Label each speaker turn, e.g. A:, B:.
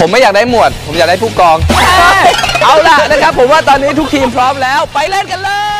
A: ผมไม่อยากได้หมวด ผมอยากได้ผู้กอง เอาล่ะนะครับ ผมว่าตอนนี้ทุกทีมพร้อมแล้ว ไปเล่นกันเลย